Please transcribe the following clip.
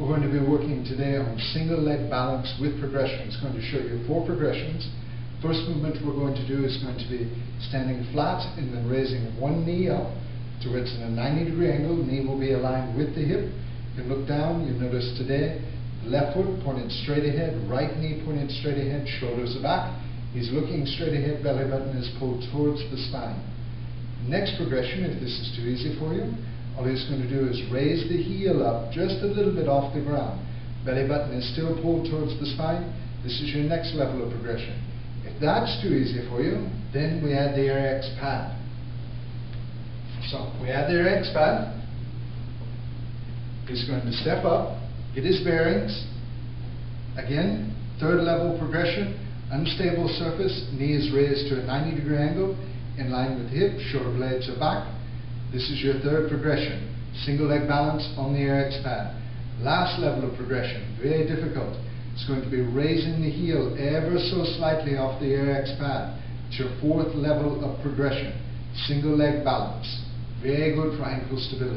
We're going to be working today on single leg balance with progression. It's going to show you four progressions. First movement we're going to do is going to be standing flat and then raising one knee up to it's in a 90 degree angle. Knee will be aligned with the hip. You look down. You notice today left foot pointed straight ahead, right knee pointed straight ahead, shoulders are back. He's looking straight ahead, belly button is pulled towards the spine. Next progression, if this is too easy for you, all he's going to do is raise the heel up just a little bit off the ground. Belly button is still pulled towards the spine. This is your next level of progression. If that's too easy for you, then we add the Airex pad. So we add the Airex pad. He's going to step up, get his bearings. Again, third level progression, unstable surface, knee is raised to a 90 degree angle, in line with hip, shoulder blades are back. This is your third progression. Single leg balance on the Airex pad. Last level of progression, very difficult. It's going to be raising the heel ever so slightly off the Airex pad. It's your fourth level of progression. Single leg balance. Very good for ankle stability.